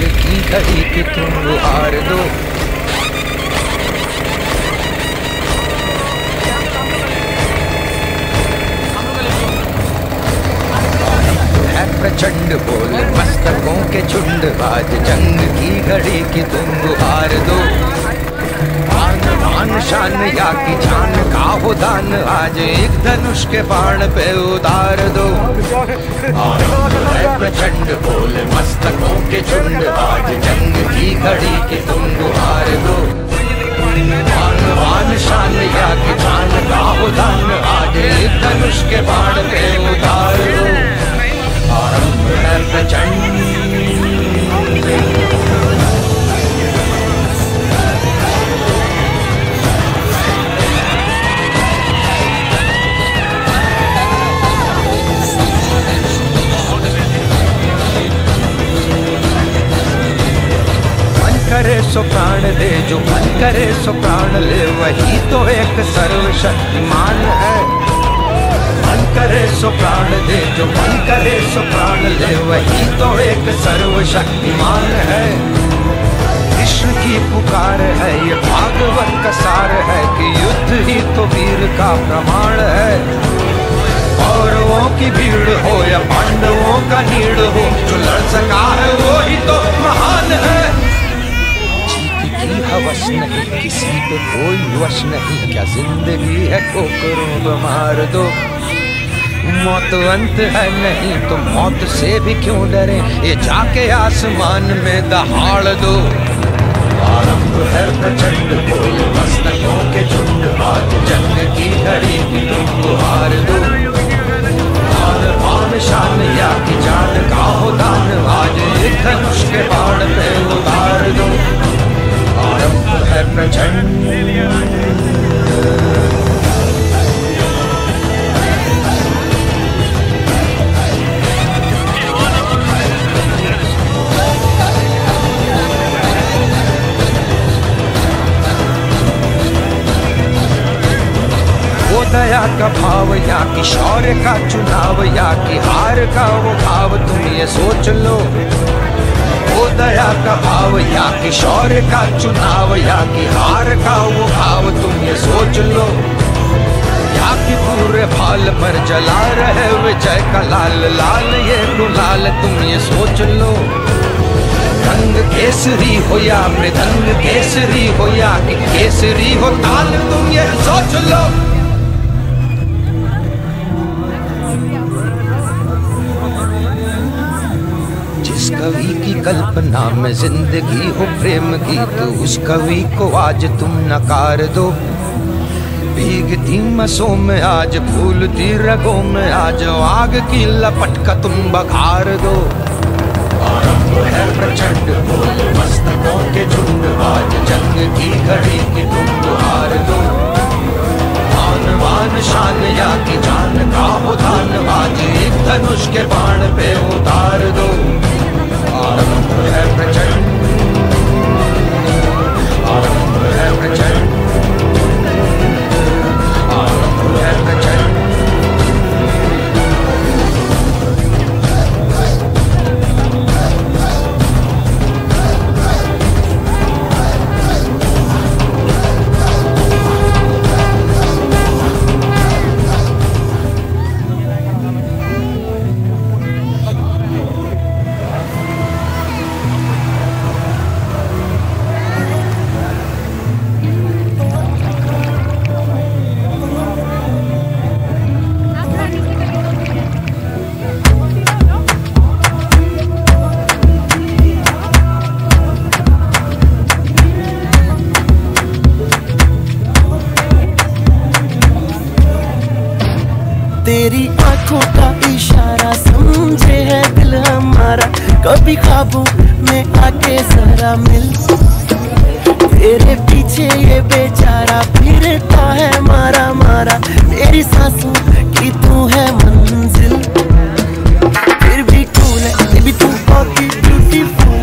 आज की घड़ी की तुम हार दो। प्रचंड बोल, मस्तकों के झुंड, बाज जंग की घड़ी की तुम हार दो। मान शान या की जान का हो दान। आज एक धनुष के बाण पे उतार दो। प्रचंड बोल मस्तकों के झुंड। आज जंग की घड़ी की तुम हार दो। आन मान शान या की जान का हो दान। आज एक धनुष के बाण पे उतार दो। है प्रचंड करे सो प्राण ले, वही तो एक सर्वशक्तिमान है। मन करे सो प्राण दे, जो मन करे सो प्राण ले, वही तो एक सर्वशक्तिमान है। कृष्ण की पुकार है, ये भागवत का सार है कि युद्ध ही तो वीर का प्रमाण है। कौरवों की भीड़ हो या पांडवों का नीड़ हो, जो लड़ सका है, वो ही तो महान है। की हवस नहीं, किसी पे कोई वश नहीं। क्या ज़िंदगी है ठोकरों करो मार दो? मौत अंत है नहीं तो मौत से भी क्यों डरे? ये जाके आसमान में दहाड़ दो। आरंभ है प्रचंड बोल मस्तकों के झुंड आज भाव या कि शौर्य का चुनाव या कि हार का वो भाव, तुम ये सोच लो। वो दया का भाव या कि शौर्य का चुनाव या कि हार का वो भाव, तुम ये सोच लो। या कि पूरे भाल पर जला रहे विजय का लाल लाल ये गुलाल, तुम ये सोच लो। रंग केसरी हो या मृदंग केसरी हो या कि केसरी हो, ताल तुम ये सोच लो। कवि की कल्पना में ज़िंदगी हो प्रेम की तो उस कवि को आज तुम नकार दो। भीगती मसों में आज, फूलती रगों में आज, आग की लपट का तुम बघार दो। प्रचंड बोल मस्तकों के झुंड, आज जंग की घड़ी की तुम हार दो। मान शान या की जान का हो धान आज एक धनुष के बाण पे उतार दो। आरंभ तेरी आँखों का इशारा समझे है दिल हमारा। कभी ख्वाबों में आके जरा मिल। तेरे पीछे ये बेचारा फिरता है मारा मारा। मेरी सांसों की तू है मंजिल। फिर भी कूल है भी तू बहुत ब्यूटीफुल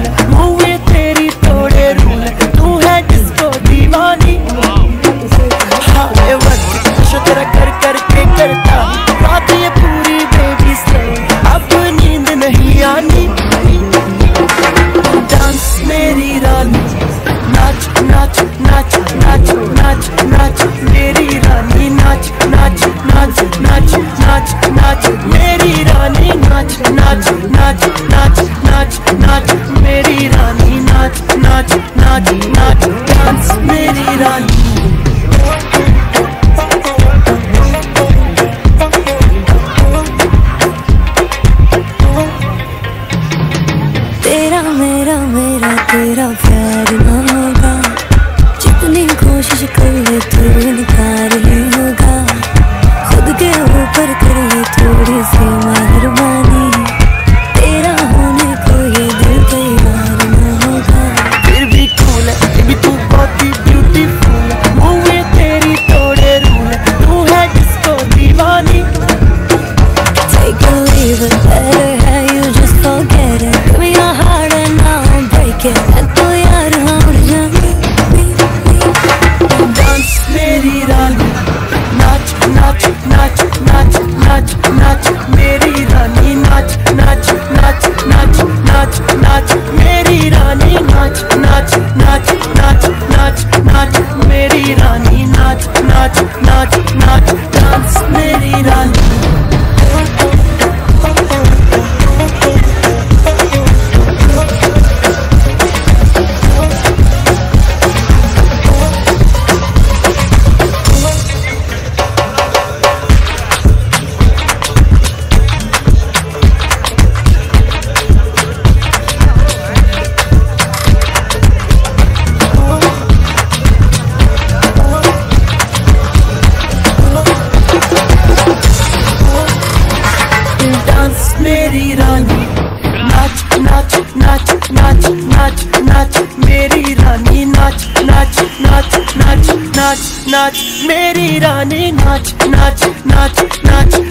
कोशिश कर ले तो निकाल ही होगा। खुद के ऊपर कर ले थोड़ी सी मेहरबानी। मेरी रानी नाच नाच नाच नाच नाच नाच मेरी रानी नाच नाच नाच नाच नाच नाच मेरी रानी नाच नाच नाच नाच नाच नाच मेरी रानी नाच नाच नाच नाच डांस मेरी रानी नाच मेरी रानी नाच नाच नाच नाच।